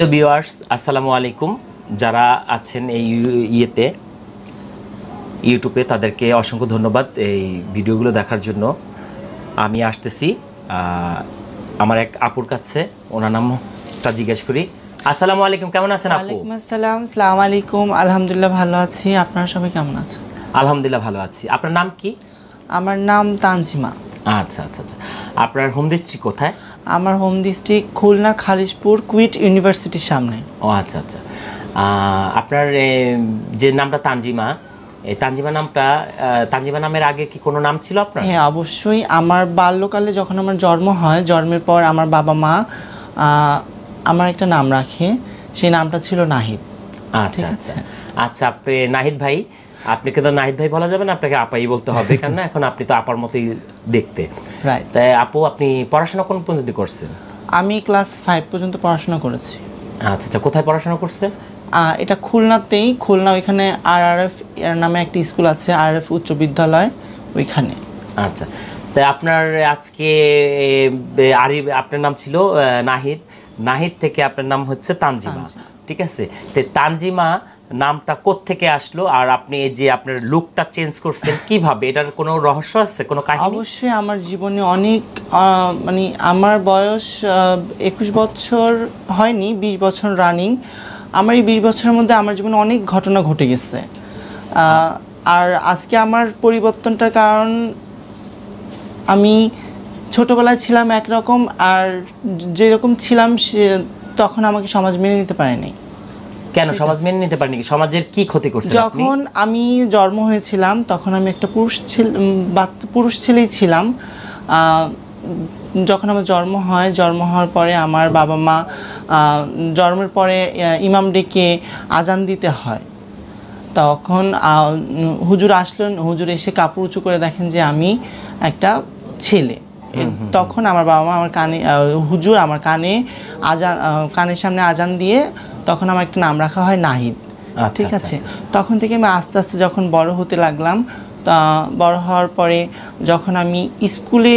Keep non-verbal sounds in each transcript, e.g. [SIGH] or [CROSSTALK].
তো ভিউয়ার্স আসসালামু আলাইকুম। যারা আছেন এই ইয়েতে ইউটিউবে তাদেরকে অসংখ্য ধন্যবাদ এই ভিডিওগুলো দেখার জন্য। আমি আসতেছি আমার এক আপুর কাছে ওনার নামটা জিজ্ঞেস করি। আসসালামু আলাইকুম কেমন আছেন আপু? ওয়ালাইকুম আসসালাম সালাম আলাইকুম আলহামদুলিল্লাহ ভালো আছি। আপনারা সবাই কেমন আছেন? আলহামদুলিল্লাহ ভালো আছি। আপনার নাম কি? আমার নাম তানজিমা। আচ্ছা আচ্ছা আচ্ছা। আপনার হোম ডিস্ট্রিক্ট কোথায়? আমার home district Khulna Khalishpur quit ইউনিভার্সিটির সামনে। ও আচ্ছা আচ্ছা। আপনার যে নামটা তানজিমা এই তানজিমা নামটা তানজিমা নামের আগে কি কোনো নাম ছিল আপনার? হ্যাঁ অবশ্যই। আমার বাল্যকালে যখন আমার জন্ম হয় জন্মের পর আমার বাবা মা আমার একটা নাম রাখে। সেই নামটা ছিল নাহিদ। আচ্ছা আচ্ছা। আচ্ছা আপনি নাহিদ ভাই আপনাকে তো নাহিদ ভাই বলা যাবে না আপনাকে আপাই বলতে হবে [LAUGHS] কেন এখন আপনি তো আপার মতোই দেখতে। তাই আপু আপনি পড়াশোনা কোন পর্যন্ত করছেন? আমি ক্লাস ফাইভ পর্যন্ত পড়াশোনা করেছি। আচ্ছা আচ্ছা কোথায় পড়াশোনা করছেন? আহ, এটা খুলনাতেই খুলনা ওইখানে আর আর এফ নামে একটি স্কুল আছে আর এফ উচ্চ বিদ্যালয় ওইখানে। আচ্ছা তাই আপনার আজকে আরি আপনার নাম ছিল নাহিদ। নাহিদ থেকে আপনার নাম হচ্ছে তানজিমা। ঠিক আছে? তো তানজিমা নামটা থেকে আসলো আর আপনি এই যে আপনার লুকটা চেঞ্জ করছেন কীভাবে? এটার কোনো রহস্য আছে? কোনো কাহিনী? অবশ্যই আমার জীবনে অনেক মানে আমার বয়স একুশ বছর হয়নি, বিশ বছর রানিং আমার এই বিশ বছরের মধ্যে আমার জীবনে অনেক ঘটনা ঘটে গেছে। আর আজকে আমার পরিবর্তনটার কারণ, আমি ছোটবেলায় ছিলাম একরকম, আর যেরকম ছিলাম সে তখন আমাকে সমাজ মেনে নিতে পারেনি। কেন? সমাজ মেনে নিতে পারেনি? সমাজের কি ক্ষতি করছে যখন আমি জন্ম হয়েছিলাম তখন আমি একটা পুরুষ পুরুষ ছেলেই ছিলাম। যখন আমার জন্ম হয় জন্ম হওয়ার পরে আমার বাবা মা জন্মের পরে ইমাম ডেকে আজান দিতে হয়। তখন হুজুর আসলেন হুজুর এসে কাপড় উঁচু করে দেখেন যে আমি একটা ছেলে। তখন আমার বাবা মা আমার কানে হুজুর আমার কানে আজান কানের সামনে আজান দিয়ে তখন আমার একটা নাম রাখা হয় নাহিদ। আচ্ছা, ঠিক আচ্ছা, আছে? তখন থেকে আমি আস্তে আস্তে যখন বড় হতে লাগলাম তা বড় হওয়ার পরে যখন আমি স্কুলে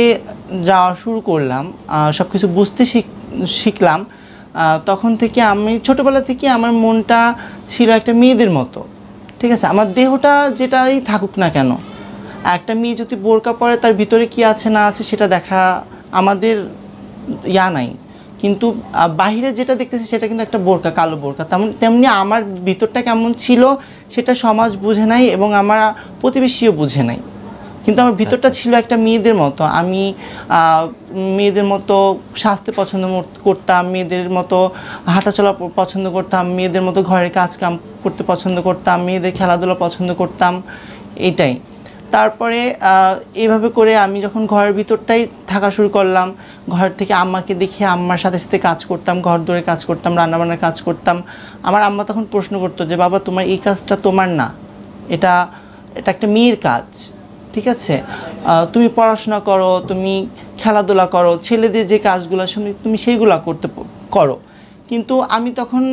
যাওয়া শুরু করলাম সব কিছু বুঝতে শিখ- শিখলাম তখন থেকে আমি ছোটোবেলা থেকে আমার মনটা ছিল একটা মেয়েদের মতো। ঠিক আছে? আমার দেহটা যেটাই থাকুক না কেন একটা মেয়ে যদি বোরকা পরে তার ভিতরে কি আছে না আছে সেটা দেখা আমাদের ইয়া নাই। কিন্তু বাহিরে যেটা দেখতেছি সেটা কিন্তু একটা বোরকা কালো বোরকা। তেমন তেমনি আমার ভিতরটা কেমন ছিল সেটা সমাজ বুঝে নাই এবং আমার প্রতিবেশীও বুঝে নাই। কিন্তু আমার ভিতরটা ছিল একটা মেয়েদের মতো। আমি মেয়েদের মতো সাজতে পছন্দ করতাম মেয়েদের মতো হাঁটাচলা পছন্দ করতাম মেয়েদের মতো ঘরের কাজ কাম করতে পছন্দ করতাম মেয়েদের খেলাধুলা পছন্দ করতাম এটাই। তারপরে এভাবে করে আমি যখন ঘরের ভিতরটাই থাকা শুরু করলাম, ঘর থেকে আম্মাকে দেখে আম্মার সাথে সাথে কাজ করতাম, ঘর দৌড়ে কাজ করতাম, রান্নাবান্নার কাজ করতাম। আমার আম্মা তখন প্রশ্ন করতো যে, বাবা, তোমার এই কাজটা তোমার না। এটা এটা একটা মেয়ের কাজ, ঠিক আছে? তুমি পড়াশোনা করো, তুমি খেলাধুলা করো, ছেলেদের যে কাজগুলো তুমি সেইগুলো করতে করো। কিন্তু আমি তখন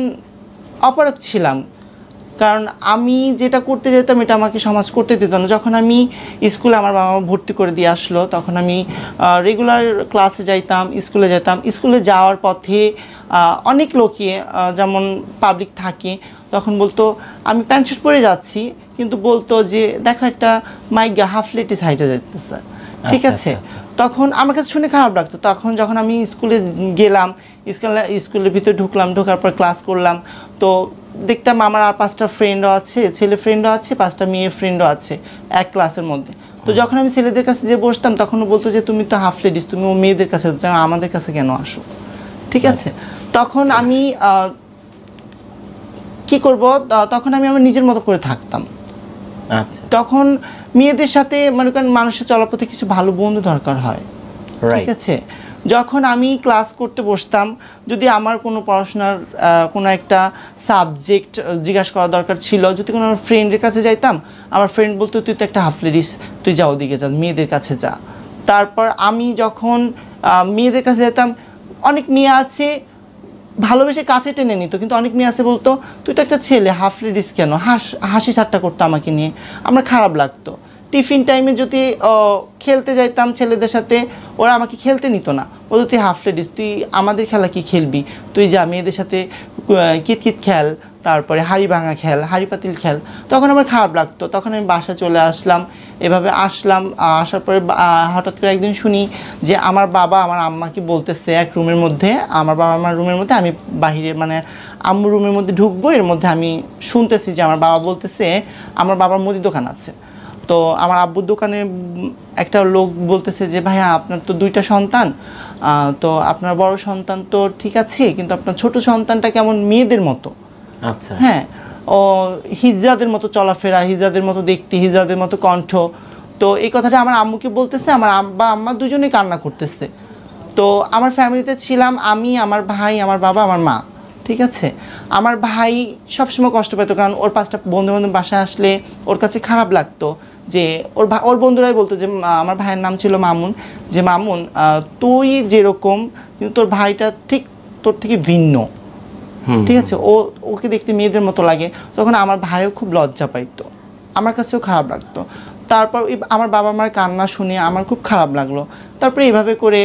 অপারক ছিলাম। কারণ আমি যেটা করতে যেতাম, এটা আমাকে সমাজ করতে দিত না। যখন আমি স্কুলে আমার বাবা মা ভর্তি করে দিয়ে আসলো, তখন আমি রেগুলার ক্লাসে যাইতাম, স্কুলে যেতাম। স্কুলে যাওয়ার পথে অনেক লোকে যেমন পাবলিক থাকে, তখন বলতো, আমি প্যান্ট শার্ট পরে যাচ্ছি। কিন্তু বলতো যে, দেখো একটা মাইগা হাফ লেটিস হাইটে যাইতেছে। ঠিক আচ্ছা, আছে? আচ্ছা, তখন আমার কাছে শুনে খারাপ লাগতো। তখন যখন আমি স্কুলে গেলাম স্কুলে স্কুলের ভিতরে ঢুকলাম ঢোকার পর ক্লাস করলাম তো দেখতাম আমার আর পাঁচটা ফ্রেন্ডও আছে ছেলে ফ্রেন্ডও আছে পাঁচটা মেয়ে ফ্রেন্ডও আছে এক ক্লাসের মধ্যে। তো যখন আমি ছেলেদের কাছে যে বসতাম তখন বলতো যে তুমি তো হাফ লেডিস তুমি ও মেয়েদের কাছে আমাদের কাছে কেন আসো? ঠিক আছে? তখন আমি কি করব? তখন আমি আমার নিজের মতো করে থাকতাম। আচ্ছা তখন মেয়েদের সাথে মনে করেন মানুষের চলাপথে কিছু ভালো বন্ধু দরকার হয়। ঠিক আছে? যখন আমি ক্লাস করতে বসতাম যদি আমার কোনো পড়াশোনার কোনো একটা সাবজেক্ট জিজ্ঞাসা করা দরকার ছিল যদি কোনো আমার ফ্রেন্ডের কাছে যাইতাম আমার ফ্রেন্ড বলতো তুই তো একটা হাফ লেডিস তুই যা ওদিকে যা মেয়েদের কাছে যা। তারপর আমি যখন মেয়েদের কাছে যেতাম অনেক মেয়ে আছে ভালোবেসে কাছে টেনে নিত, কিন্তু অনেক মেয়ে আছে বলতো, তুই তো একটা ছেলে হাফ লেডিস কেন? হাস, হাসি ঠাট্টা করতো আমাকে নিয়ে। আমার খারাপ লাগতো। টিফিন টাইমে যদি খেলতে যাইতাম ছেলেদের সাথে ওরা আমাকে খেলতে নিত না। বলতো তুই হাফ লেডিস তুই আমাদের খেলা কি খেলবি? তুই যা মেয়েদের সাথে আহ, কিতকিত খেল তারপরে হাড়ি ভাঙা খেল হাড়ি পাতিল খেল। তখন আমার খারাপ লাগতো। তখন আমি বাসা চলে আসলাম। এভাবে আসলাম। আসার পরে হঠাৎ করে একদিন শুনি যে আমার বাবা আমার আম্মাকে বলতেছে এক রুমের মধ্যে আমার বাবা আমার রুমের মধ্যে আমি বাহিরে মানে আম্মু রুমের মধ্যে ঢুকবো এর মধ্যে আমি শুনতেছি যে আমার বাবা বলতেছে আমার বাবার মুদি দোকান আছে। তো আমার আব্বুর দোকানে একটা লোক বলতেছে যে ভাইয়া আপনার তো দুইটা সন্তান। তো আপনার বড় সন্তান তো ঠিক আছে কিন্তু আপনার ছোট সন্তানটা কেমন মেয়েদের মতো? আচ্ছা। হ্যাঁ ও হিজরাদের মতো চলাফেরা হিজরাদের মতো দেখতে হিজরাদের মতো কণ্ঠ। তো এই কথাটা আমার আম্মুকে বলতেছে আমার আব্বা আম্মা দুজনেই কান্না করতেছে। তো আমার ফ্যামিলিতে ছিলাম আমি আমার ভাই আমার বাবা আমার মা। ঠিক আছে? আমার ভাই সবসময় কষ্ট পেত কারণ ওর পাঁচটা বন্ধু বান্ধব বাসায় আসলে ওর কাছে খারাপ লাগতো যে ওর ওর বন্ধুরাই বলতো যে আমার ভাইয়ের নাম ছিল মামুন। যে মামুন তুই যেরকম কিন্তু তোর ভাইটা ঠিক তোর থেকে ভিন্ন। ঠিক আছে? ও ওকে দেখতে মেয়েদের মতো লাগে। তখন আমার ভাইও খুব লজ্জা পাইতো। আমার কাছেও খারাপ লাগতো। তারপর আমার বাবা মার কান্না শুনে আমার খুব খারাপ লাগল। তারপরে এইভাবে করে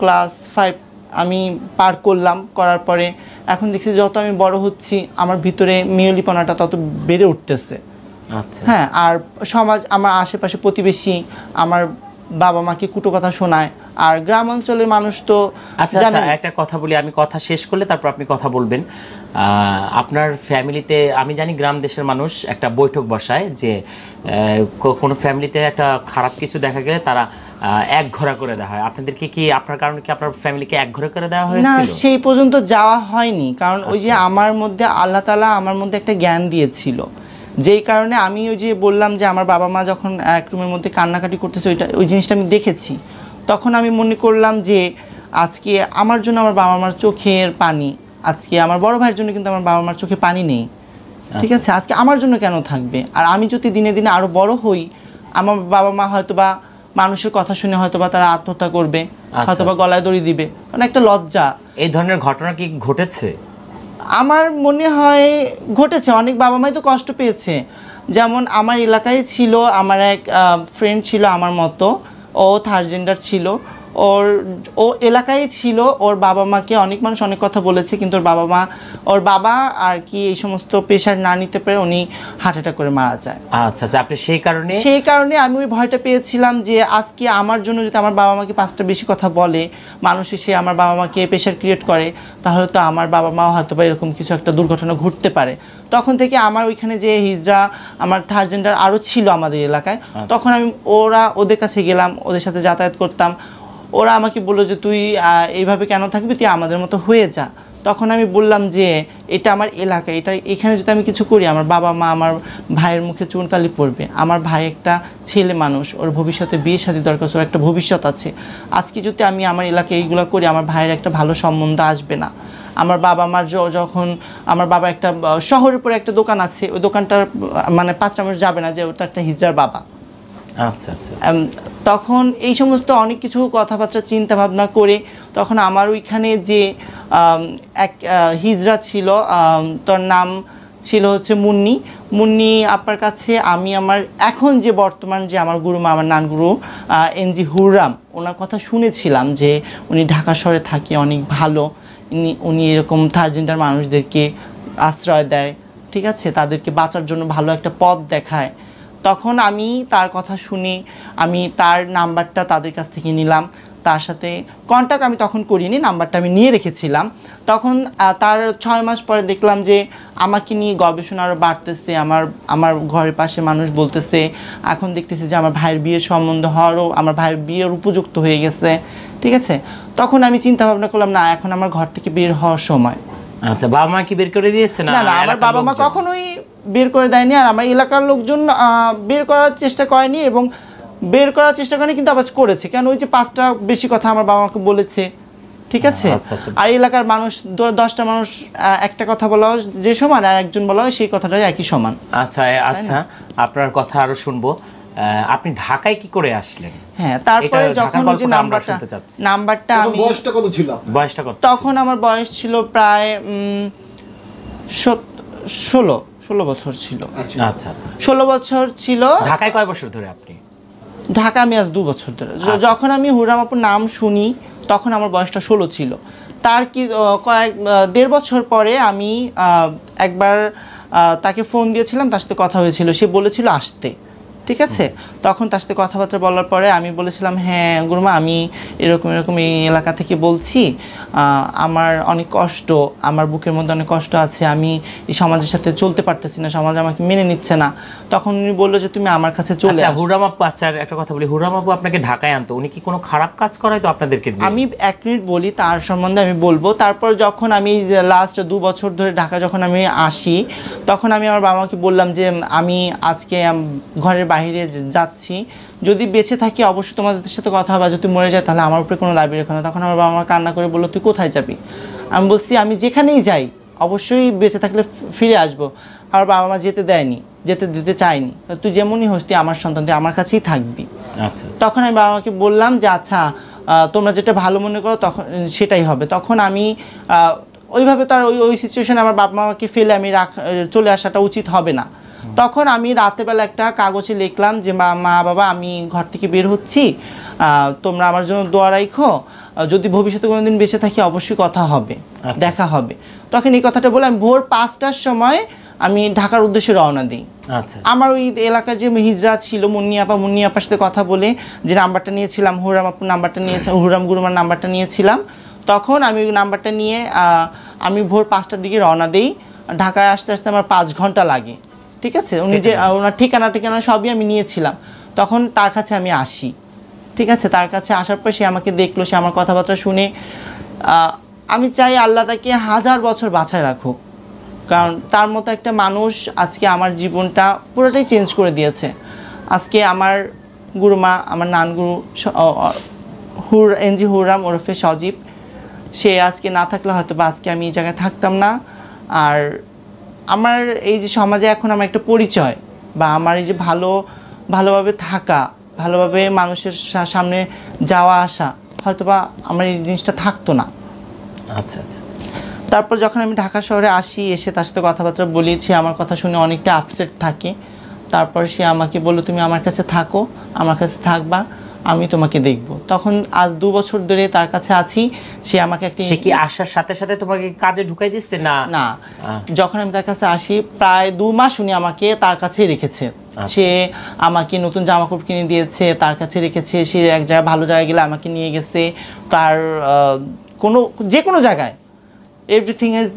ক্লাস ফাইভ আমি পার করলাম করার পরে এখন দেখছি যত আমি বড় হচ্ছি আমার ভিতরে মেয়লিপনাটা তত বেড়ে উঠতেছে। আচ্ছা। হ্যাঁ আর সমাজ আমার আশেপাশে প্রতিবেশী আমার বাবা মাকে কুটো কথা শোনায় আর গ্রাম অঞ্চলের মানুষ তো আচ্ছা আচ্ছা একটা কথা বলি আমি কথা শেষ করলে তারপর আপনি কথা বলবেন। আপনার ফ্যামিলিতে আমি জানি গ্রাম দেশের মানুষ একটা বৈঠক বসায় যে কোনো ফ্যামিলিতে একটা খারাপ কিছু দেখা গেলে তারা এক ঘোরা করে দেওয়া হয়। আপনাদেরকে কি আপনার কারণে কি আপনার ফ্যামিলিকে এক ঘোরা করে দেওয়া না সেই পর্যন্ত যাওয়া হয়নি। কারণ ওই যে আমার মধ্যে আল্লাহ তালা আমার মধ্যে একটা জ্ঞান দিয়েছিল। যেই কারণে আমি ওই যে বললাম যে আমার বাবা মা যখন এক রুমের মধ্যে কান্নাকাটি করতেছে ওইটা ওই জিনিসটা আমি দেখেছি। তখন আমি মনে করলাম যে আজকে আমার জন্য আমার বাবা মার চোখের পানি আজকে আমার বড় ভাইয়ের জন্য কিন্তু আমার বাবা মার চোখে পানি নেই। ঠিক আছে? আজকে আমার জন্য কেন থাকবে? আর আমি যদি দিনে দিনে আরও বড় হই আমার বাবা মা হয়তো বা মানুষের কথা শুনে হয়তো বা তারা আত্মহত্যা করবে হয়তো বা আচ্ছা। গলায় দড়ি দিবে। কারণ একটা লজ্জা। এই ধরনের ঘটনা কি ঘটেছে? আমার মনে হয় ঘটেছে। অনেক বাবা মাই তো কষ্ট পেয়েছে। যেমন আমার এলাকায় ছিল আমার এক ফ্রেন্ড ছিল আমার মতো। ও থার্ড জেন্ডার ছিল। ওর ও এলাকায় ছিল ওর বাবা মাকে অনেক মানুষ অনেক কথা বলেছে কিন্তু ওর বাবা মা ওর বাবা আর কি এই সমস্ত প্রেশার না নিতে পেরে উনি হার্ট অ্যাটাক করে মারা যায়। আচ্ছা আচ্ছা আপনি সেই কারণে? সেই কারণে আমি ওই ভয়টা পেয়েছিলাম যে আজকে আমার জন্য যদি আমার বাবা মাকে পাঁচটা বেশি কথা বলে মানুষ এসে আমার বাবা মাকে প্রেশার ক্রিয়েট করে তাহলে তো আমার বাবা মাও হয়তো বা এরকম কিছু একটা দুর্ঘটনা ঘটতে পারে। তখন থেকে আমার ওইখানে যে হিজড়া আমার থার্ড জেন্ডার আরও ছিল আমাদের এলাকায় তখন আমি ওরা ওদের কাছে গেলাম ওদের সাথে যাতায়াত করতাম। ওরা আমাকে বলল যে তুই এইভাবে কেন থাকবি? তুই আমাদের মতো হয়ে যা। তখন আমি বললাম যে এটা আমার এলাকা এটা এখানে যদি আমি কিছু করি আমার বাবা মা আমার ভাইয়ের মুখে চুনকালি পড়বে। আমার ভাই একটা ছেলে মানুষ ওর ভবিষ্যতে বিয়ে শাদী দরকার ওর একটা ভবিষ্যৎ আছে। আজকে যদি আমি আমার এলাকায় এইগুলো করি আমার ভাইয়ের একটা ভালো সম্বন্ধ আসবে না। আমার বাবা মার য- যখন আমার বাবা একটা শহরের পরে একটা দোকান আছে ওই দোকানটার মানে পাঁচটা মানুষ যাবে না যে ওটা একটা হিজড়ার বাবা। আচ্ছা আচ্ছা। তখন এই সমস্ত অনেক কিছু কথাবার্তা চিন্তা ভাবনা করে তখন আমার ওইখানে যে এক হিজড়া ছিল তার নাম ছিল হচ্ছে মুন্নি। মুন্নি আপনার কাছে আমি আমার এখন যে বর্তমান যে আমার গুরু মা আমার নানগুরু এনজি হুররাম ওনার কথা শুনেছিলাম যে উনি ঢাকা শহরে থাকে অনেক ভালো। উনি এরকম থার্ড জেন্ডার মানুষদেরকে আশ্রয় দেয়, ঠিক আছে? তাদেরকে বাঁচার জন্য ভালো একটা পথ দেখায়। তখন আমি তার কথা শুনে, আমি তার নাম্বারটা তাদের কাছ থেকে নিলাম। তার সাথে কন্ট্যাক্ট আমি তখন করিনি, নাম্বারটা আমি নিয়ে রেখেছিলাম। তখন তার ছয় মাস পরে দেখলাম যে আমাকে নিয়ে গবেষণা আরও বাড়তেছে, আমার আমার ঘরের পাশে মানুষ বলতেছে, এখন দেখতেছি যে আমার ভাইয়ের বিয়ের সম্বন্ধ হওয়ারও, আমার ভাইয়ের বিয়ের উপযুক্ত হয়ে গেছে। ঠিক আছে? তখন আমি চিন্তা ভাবনা করলাম না এখন আমার ঘর থেকে বের হওয়ার সময়। আচ্ছা বাবা মা কি বের করে দিয়েছে না না আমার বাবা মা? কখনোই বের করে দেয়নি আর আমার এলাকার লোকজন বের করার চেষ্টা করেনি এবং বের করার চেষ্টা করেনি কিন্তু আবার করেছে। কেন? ওই যে পাঁচটা বেশি কথা আমার বাবা মাকে বলেছে ঠিক আছে? আচ্ছা, আচ্ছা। আর এলাকার মানুষ দশটা মানুষ একটা কথা বলা হয় যে সমান আর একজন বলা হয় সেই কথাটা একই সমান। আচ্ছা আচ্ছা আপনার কথা আরও শুনব। আপনি ঢাকায় কি করে আসলেন? হ্যাঁ তারপরে যখন ওই যে নাম্বারটা চাচ্ছি। নাম্বারটা আমি বয়সটা কত ছিল? বয়সটা কত তখন আমার বয়স ছিল প্রায় ষোলো ষোলো বছর ছিল। আচ্ছা। আচ্ছা আচ্ছা। ষোলো বছর ছিল। ঢাকায় কয় বছর ধরে আপনি? ঢাকা আমি আজ দু বছর ধরে। যখন আমি হুরাম আপুর নাম শুনি তখন আমার বয়সটা ষোলো ছিল। তার কি কয়েক দেড় বছর পরে আমি একবার তাকে ফোন দিয়েছিলাম তার সাথে কথা হয়েছিল। সে বলেছিল আসতে। ঠিক আছে? তখন তার সাথে কথাবার্তা বলার পরে আমি বলেছিলাম হ্যাঁ গুরুমা আমি এরকম এরকম এই এলাকা থেকে বলছি। আমার অনেক কষ্ট আমার বুকের মধ্যে অনেক কষ্ট আছে আমি এই সমাজের সাথে চলতে পারতেছি না সমাজ আমাকে মেনে নিচ্ছে না। তখন উনি বলল যে তুমি আমার কাছে চলে আচ্ছা আসো। আচ্ছা একটা কথা বলি হুরাম আপু আপনাকে ঢাকায় আনতো উনি কি কোনো খারাপ কাজ করায় তো আপনাদেরকে আমি এক মিনিট বলি তার সম্বন্ধে আমি বলব। তারপর যখন আমি লাস্ট দু বছর ধরে ঢাকা যখন আমি আসি তখন আমি আমার বাবা মাকে বললাম যে আমি আজকে ঘরের বাইরে যাচ্ছি যদি বেঁচে থাকি অবশ্যই তোমাদের সাথে কথা হবে আর যদি মরে যায় তাহলে আমার উপরে কোনো দাবি রেখো না। তখন আমার বাবা মা কান্না করে বলল তুই কোথায় যাবি? আমি বলছি আমি যেখানেই যাই অবশ্যই বেঁচে থাকলে ফিরে আসব। আমার বাবা মা যেতে দেয়নি যেতে দিতে চায়নি। তুই যেমনই হোস তুই আমার সন্তান তুই আমার কাছেই থাকবি। আচ্ছা আচ্ছা। তখন আমি বাবা মাকে বললাম যে আচ্ছা তোমরা যেটা ভালো মনে করো তখন সেটাই হবে। তখন আমি ওইভাবে তার ওই ওই সিচুয়েশানে আমার বাবা মাকে ফেলে আমি রাখ চলে আসাটা উচিত হবে না। তখন আমি রাতেবেলা একটা কাগজে লিখলাম যে মা মা বাবা আমি ঘর থেকে বের হচ্ছি। তোমরা আমার জন্য দোয়া রাখো যদি ভবিষ্যতে কোনোদিন বেঁচে থাকি অবশ্যই কথা হবে। আচ্ছা। দেখা হবে। তখন এই কথাটা বলে আমি ভোর পাঁচটার সময় আমি ঢাকার উদ্দেশ্যে রওনা দিই। আচ্ছা। আমার ওই এলাকার যে হিজরা ছিল মুন্নিয়াপা মুন্নিয়াপার সাথে কথা বলে যে নাম্বারটা নিয়েছিলাম হুরাম আপুর নাম্বারটা নিয়েছিলাম হুরাম গুরুমার নাম্বারটা নিয়েছিলাম। তখন আমি ওই নাম্বারটা নিয়ে আমি ভোর পাঁচটার দিকে রওনা দিই। ঢাকায় আসতে আসতে আমার পাঁচ ঘণ্টা লাগে। ঠিক আছে? উনি যে ওনার ঠিকানা ঠিকানা সবই আমি নিয়েছিলাম। তখন তার কাছে আমি আসি। ঠিক আছে? তার কাছে আসার পর সে আমাকে দেখল সে আমার কথাবার্তা শুনে। আমি চাই আল্লাহ তাকে হাজার বছর বাঁচায় রাখুক। কারণ তার মতো একটা মানুষ আজকে আমার জীবনটা পুরোটাই চেঞ্জ করে দিয়েছে। আজকে আমার গুরুমা আমার নানগুরু হুর এনজি হুরাম ওরফে সজীব। সে আজকে না থাকলে হয়তো বা আজকে আমি এই জায়গায় থাকতাম না। আর আমার এই যে সমাজে এখন আমার একটা পরিচয় বা আমার এই যে ভালো ভালোভাবে থাকা ভালোভাবে মানুষের সা- সামনে যাওয়া আসা হয়তো বা আমার এই জিনিসটা থাকতো না। আচ্ছা আচ্ছা আচ্ছা। তারপর যখন আমি ঢাকা শহরে আসি এসে তার সাথে কথাবার্তা বলেছি আমার কথা শুনে অনেকটা আপসেট থাকে। তারপর সে আমাকে বলল তুমি আমার কাছে থাকো আমার কাছে থাকবা। আমি তোমাকে দেখব। তখন আজ দু বছর ধরে তার কাছে আছি সে আমাকে একটি সে কি আসার সাথে সাথে তোমাকে কাজে ঢুকাই দিচ্ছে না? না। যখন আমি তার কাছে আসি প্রায় দু মাস উনি আমাকে তার কাছে রেখেছে। সে আমাকে নতুন জামা কাপড় কিনে দিয়েছে তার কাছে রেখেছে সে এক জায়গায় ভালো জায়গায় গেলে আমাকে নিয়ে গেছে। তার কোনো যে কোনো জায়গায়। এভরিথিং ইজ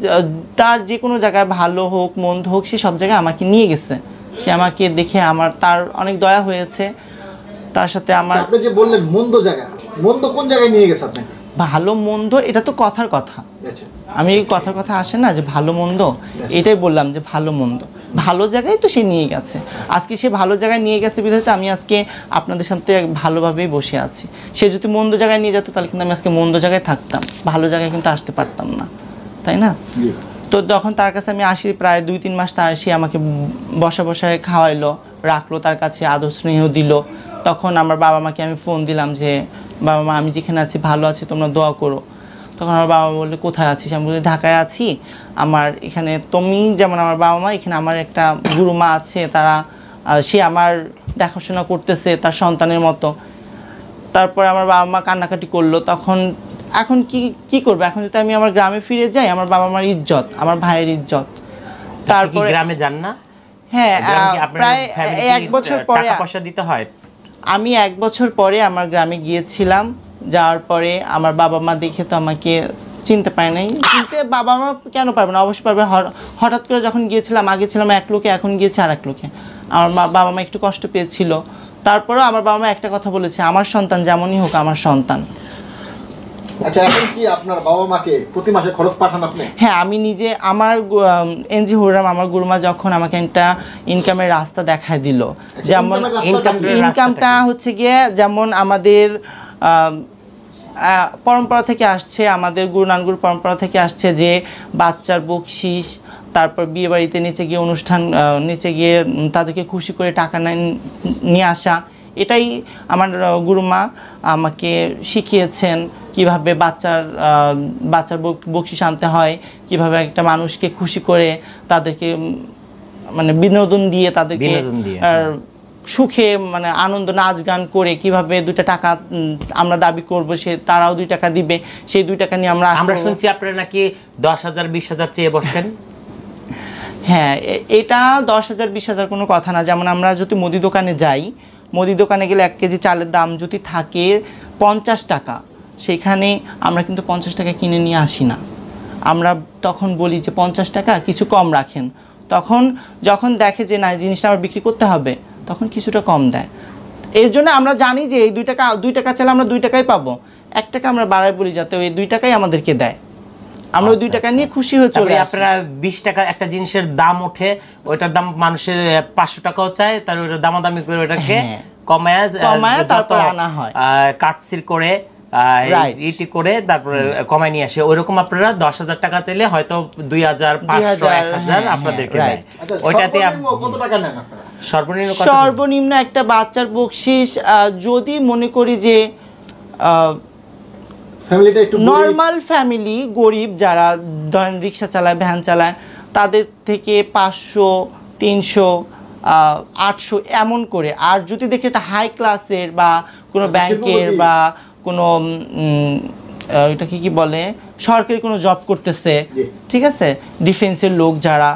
তার যে কোনো জায়গায় ভালো হোক মন্দ হোক সে সব জায়গায় আমাকে নিয়ে গেছে। সে আমাকে দেখে আমার তার অনেক দয়া হয়েছে। তার সাথে আমার আপনি যে বললেন মন্দ জায়গা মন্দ কোন জায়গায় নিয়ে গেছে আপনি ভালো মন্দ এটা তো কথার কথা। আচ্ছা। আমি কথার কথা আসে না যে ভালো মন্দ? এটাই বললাম যে ভালো মন্দ। ভালো জায়গায় তো সে নিয়ে গেছে। আজকে সে ভালো জায়গায় নিয়ে গেছে বিধায় আমি আজকে আপনাদের সাথে ভালোভাবেই বসে আছি। সে যদি মন্দ জায়গায় নিয়ে যেত তাহলে কিন্তু আমি আজকে মন্দ জায়গায় থাকতাম। ভালো জায়গায় কিন্তু আসতে পারতাম না। তাই না? তো যখন তার কাছে আমি আসি প্রায় দুই তিন মাস তার সে আমাকে বসা বসায় খাওয়াইলো রাখল তার কাছে আদর স্নেহ দিল। তখন আমার বাবা মাকে আমি ফোন দিলাম যে বাবা মা আমি যেখানে আছি ভালো আছি তোমরা দোয়া করো। তখন আমার বাবা বললে কোথায় আছিস? আমি বলি ঢাকায় আছি। আমার এখানে তুমি যেমন আমার বাবা মা এখানে আমার একটা গুরু মা আছে তারা সে আমার দেখাশোনা করতেছে তার সন্তানের মতো। তারপরে আমার বাবা মা কান্নাকাটি করল। তখন এখন কি কি করব? এখন যদি আমি আমার গ্রামে ফিরে যাই আমার বাবা মার ইজ্জত আমার ভাইয়ের ইজ্জত। তারপরে গ্রামে যান না? হ্যাঁ প্রায় এক বছর পরে টাকা পয়সা দিতে হয়? আমি এক বছর পরে আমার গ্রামে গিয়েছিলাম, যাওয়ার পরে আমার বাবা মা দেখে তো আমাকে চিনতে পারে নাই। চিনতে বাবা মা কেন পারবে না? অবশ্যই পারবে। হঠাৎ করে যখন গিয়েছিলাম, আগে ছিলাম এক লোকে, এখন গিয়েছে আর এক লোকে। আমার মা, বাবা মা একটু কষ্ট পেয়েছিল। তারপরেও আমার বাবা মা একটা কথা বলেছে, আমার সন্তান যেমনই হোক, আমার সন্তান। আচ্ছা এখন কি আপনার বাবা মাকে প্রতি মাসে খরচ পাঠান আপনি হ্যাঁ আমি নিজে আমার এনজি হুরাম আমার গুরুমা যখন আমাকে একটা ইনকামের রাস্তা দেখায় দিল যেমন কি? এর ইনকামটা হচ্ছে গিয়ে যেমন আমাদের পরম্পরা থেকে আসছে আমাদের গুরু নানগুর পরম্পরা থেকে আসছে যে বাচ্চার বকশিস তারপর বিয়ে বাড়িতে নিচে গিয়ে অনুষ্ঠান নিচে গিয়ে তাদেরকে খুশি করে টাকা নিয়ে আসা এটাই আমার গুরুমা আমাকে শিখিয়েছেন কীভাবে বাচ্চার বাচ্চার বক- বকশিস আনতে হয় কীভাবে একটা মানুষকে খুশি করে তাদেরকে মানে বিনোদন দিয়ে তাদেরকে আর সুখে মানে আনন্দ নাচ গান করে কীভাবে দুইটা টাকা আমরা দাবি করব সে তারাও দুই টাকা দিবে সেই দুই টাকা নিয়ে আমরা আমরা শুনছি আপনারা নাকি দশ হাজার বিশ হাজার চেয়ে বসেন হ্যাঁ এটা দশ হাজার বিশ হাজার কোনো কথা না। যেমন আমরা যদি মুদি দোকানে যাই মুদি দোকানে গেলে এক কেজি চালের দাম যদি থাকে পঞ্চাশ টাকা, সেখানে আমরা কিন্তু পঞ্চাশ টাকা কিনে নিয়ে আসি না। আমরা তখন বলি যে পঞ্চাশ টাকা কিছু কম রাখেন। তখন যখন দেখে যে না জিনিসটা আমার বিক্রি করতে হবে, তখন কিছুটা কম দেয়। এর জন্য আমরা জানি যে এই দুই টাকা দুই টাকা চাইলে আমরা দুই টাকাই পাবো। এক টাকা আমরা বাড়ায় বলি যাতে ওই দুই টাকাই আমাদেরকে দেয়। আমরা ওই দুই আচ্ছা, টাকা আচ্ছা। নিয়ে খুশি হয়ে চলে আপনারা বিশ টাকা একটা জিনিসের দাম ওঠে ওইটার দাম মানুষের পাঁচশো টাকাও চায় তার ওইটা দামাদামি করে ওটাকে হ্যাঁ। কমায় তারপরে আনা হয়। কাটসিল করে. করে তারপরে কমায় নিয়ে আসে ওইরকম আপনারা দশ হাজার টাকা চাইলে হয়তো দুই হাজার পাঁচশো 2000, এক হাজার হ্যাঁ, আপনাদেরকে দেয় আচ্ছা ওইটাতে সর্বনিম্ন কত টাকা নেন সর্বনিম্ন সর্বনিম্ন একটা বাচ্চার বকশিস আহ, যদি মনে করি যে ফ্যামিলিটা একটু। নর্মাল ফ্যামিলি গরিব যারা ধরেন রিক্সা চালায় ভ্যান চালায় তাদের থেকে পাঁচশো তিনশো আটশো এমন করে। আর যদি দেখে এটা হাই ক্লাসের বা কোনো ব্যাংকের বা কোনো আহ, এটাকে কি বলে? সরকারি কোনো জব করতেছে। ঠিক আছে? ডিফেন্সের লোক যারা।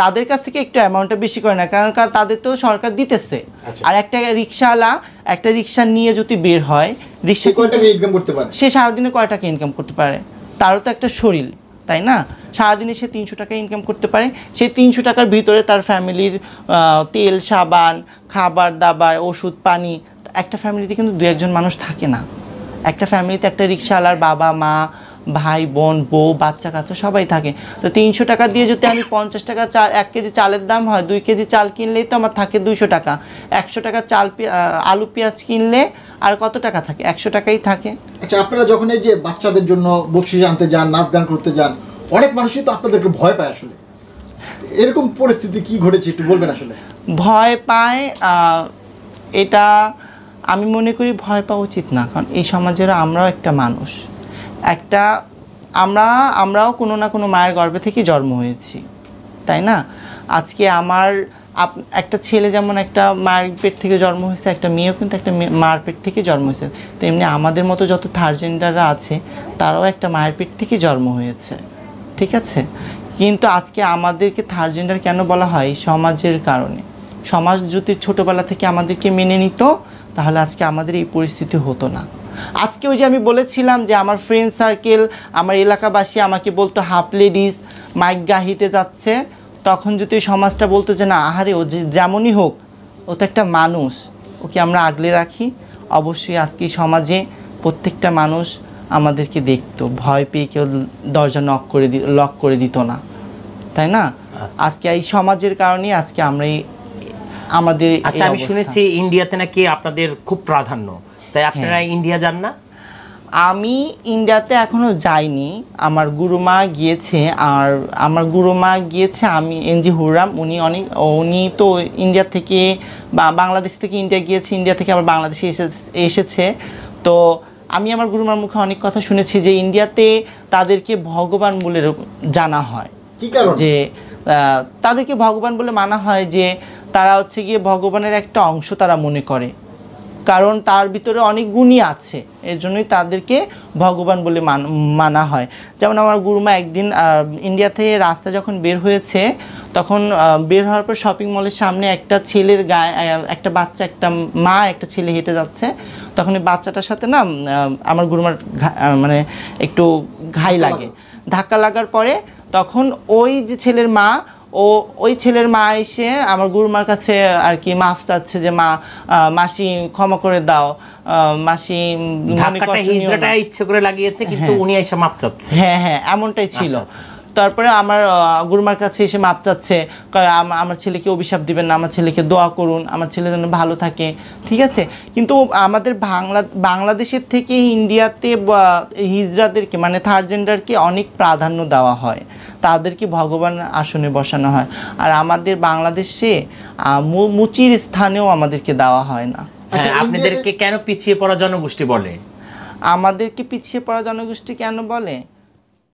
তাদের কাছ থেকে একটু অ্যামাউন্টটা বেশি করে না কারণ তাদের তো সরকার দিতেছে। আচ্ছা। আর একটা রিক্সাওয়ালা একটা রিক্সা নিয়ে যদি বের হয় রিক্সা সে কয় টাকা ইনকাম করতে পারে? সে সারাদিনে কয় টাকা ইনকাম করতে পারে? তারও তো একটা শরীর তাই না? সারাদিনে সে তিনশো টাকা ইনকাম করতে পারে। সেই তিনশো টাকার ভিতরে তার ফ্যামিলির তেল সাবান খাবার দাবার ওষুধ পানি একটা ফ্যামিলিতে কিন্তু দু একজন মানুষ থাকে না। একটা ফ্যামিলিতে একটা রিক্সাওয়ালার বাবা মা ভাই বোন বউ বাচ্চা কাচ্চা সবাই থাকে। তো তিনশো টাকা দিয়ে যদি আমি পঞ্চাশ টাকা চাল এক কেজি চালের দাম হয় দুই কেজি চাল কিনলেই তো আমার থাকে দুইশো টাকা। একশো টাকা চাল আলু পেঁয়াজ কিনলে আর কত টাকা থাকে? একশো টাকাই থাকে। আচ্ছা আপনারা যখন এই যে বাচ্চাদের জন্য বকশিস আনতে যান নাচ গান করতে যান অনেক মানুষই তো আপনাদেরকে ভয় পায় আসলে। এরকম পরিস্থিতি কি ঘটেছে একটু বলবেন আসলে? ভয় পায় এটা আমি মনে করি ভয় পাওয়া উচিত না কারণ এই সমাজের আমরাও একটা মানুষ। একটা আমরা, আমরাও কোনো না কোনো মায়ের গর্ভে থেকে জন্ম হয়েছি, তাই না? আজকে আমার আপ- একটা ছেলে যেমন একটা মায়ের পেট থেকে জন্ম হয়েছে, একটা মেয়েও কিন্তু একটা মেয়ে- মার পেট থেকে জন্ম হয়েছে। তেমনি আমাদের মতো যত থার্ড জেন্ডাররা আছে, তারাও একটা মায়ের পেট থেকে জন্ম হয়েছে, ঠিক আছে? কিন্তু আজকে আমাদেরকে থার্ড জেন্ডার কেন বলা হয়? সমাজের কারণে। সমাজ যদি ছোটোবেলা থেকে আমাদেরকে মেনে নিত, তাহলে আজকে আমাদের এই পরিস্থিতি হতো না। আজকে ওই যে আমি বলেছিলাম যে আমার ফ্রেন্ড সার্কেল আমার এলাকাবাসী আমাকে বলতো হাফ লেডিস মাইক গা হিটে যাচ্ছে। তখন যদি ওই সমাজটা বলতো যে না আহারে ও যে যেমনই হোক ও তো একটা মানুষ ওকে আমরা আগলে রাখি। অবশ্যই আজকে সমাজে প্রত্যেকটা মানুষ আমাদেরকে দেখতো। ভয় পেয়ে কেউ দরজা নক করে দি লক করে দিত না। তাই না? আচ্ছা। আজকে এই সমাজের কারণেই আজকে আমরা এই- আমাদের আচ্ছা আমি শুনেছি ইন্ডিয়াতে নাকি আপনাদের খুব প্রাধান্য। তাই আপনারা। ইন্ডিয়া যান না? আমি ইন্ডিয়াতে এখনও যাইনি। আমার গুরুমা গিয়েছে আর আমার গুরুমা গিয়েছে আমি এনজি হুরাম উনি অনেক উনি তো ইন্ডিয়া থেকে বা বাংলাদেশ থেকে ইন্ডিয়া গিয়েছে ইন্ডিয়া থেকে আবার বাংলাদেশে এসে এসেছে। তো আমি আমার গুরুমার মুখে অনেক কথা শুনেছি যে ইন্ডিয়াতে তাদেরকে ভগবান বলে জানা হয়। কি কারণ? যে তাদেরকে ভগবান বলে মানা হয় যে তারা হচ্ছে গিয়ে ভগবানের একটা অংশ তারা মনে করে। কারণ তার ভিতরে অনেক গুণই আছে। এর জন্যই তাদেরকে ভগবান বলে মান- মানা হয়। যেমন আমার গুরুমা একদিন ইন্ডিয়া থেকে রাস্তা যখন বের হয়েছে তখন বের হওয়ার পর শপিং মলের সামনে একটা ছেলের গায়ে একটা বাচ্চা একটা মা একটা ছেলে হেঁটে যাচ্ছে। তখন ওই বাচ্চাটার সাথে না আমার গুরুমার মানে একটু ঘাই লাগে। ধাক্কা লাগার পরে তখন ওই যে ছেলের মা ও ওই ছেলের মা এসে আমার গুরুমার কাছে আর কি মাফ চাচ্ছে যে মা মাসি ক্ষমা করে দাও। আহ, মাসি ইচ্ছে করে লাগিয়েছে কিন্তু উনি এসে মাপ চাচ্ছে। হ্যাঁ হ্যাঁ এমনটাই ছিল। আচ্ছা, আচ্ছা, তারপরে আমার গুরুমার কাছে এসে মাপ চাচ্ছে আমার ছেলেকে অভিশাপ দিবেন না আমার ছেলেকে দোয়া করুন আমার ছেলে যেন ভালো থাকে ঠিক আছে? কিন্তু আমাদের বাংলা বাংলাদেশের থেকে ইন্ডিয়াতে বা হিজড়াদেরকে মানে থার্ড জেন্ডারকে অনেক প্রাধান্য দেওয়া হয়। তাদেরকে ভগবান আসনে বসানো হয়। আর আমাদের বাংলাদেশে মুচির স্থানেও আমাদেরকে দেওয়া হয় না। আচ্ছা, হ্যাঁ আপনাদেরকে কেন পিছিয়ে পড়া জনগোষ্ঠী বলে? আমাদেরকে পিছিয়ে পড়া জনগোষ্ঠী কেন বলে?